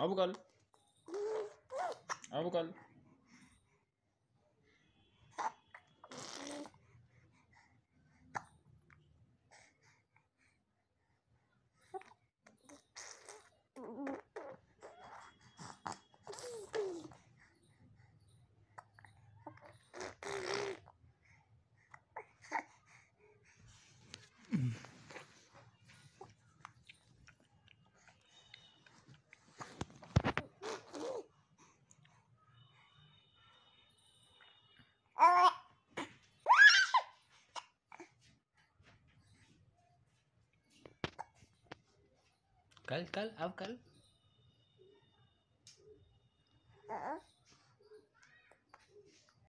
अब कल अब कल। कल कल अब कल। हाँ।